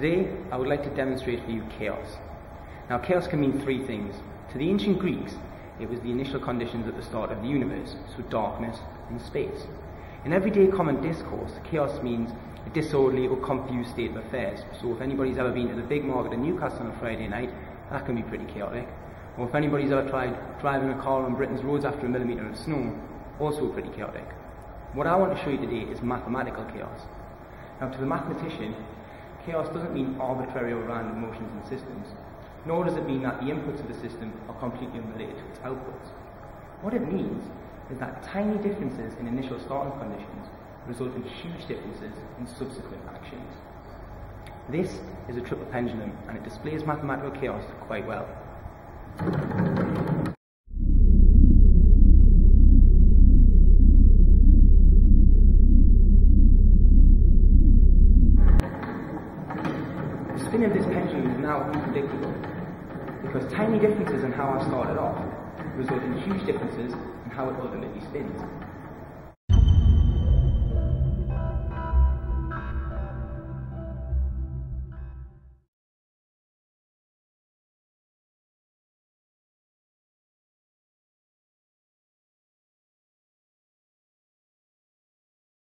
Today, I would like to demonstrate for you chaos. Now, chaos can mean three things. To the ancient Greeks, it was the initial conditions at the start of the universe, so darkness and space. In everyday common discourse, chaos means a disorderly or confused state of affairs. So if anybody's ever been to the Bigg Market in Newcastle on a Friday night, that can be pretty chaotic. Or if anybody's ever tried driving a car on Britain's roads after a millimetre of snow, also pretty chaotic. What I want to show you today is mathematical chaos. Now to the mathematician, chaos doesn't mean arbitrary or random motions in systems, nor does it mean that the inputs of the system are completely unrelated to its outputs. What it means is that tiny differences in initial starting conditions result in huge differences in subsequent actions. This is a triple pendulum and it displays mathematical chaos quite well. The spin of this pendulum is now unpredictable because tiny differences in how I started off result in huge differences in how it ultimately spins.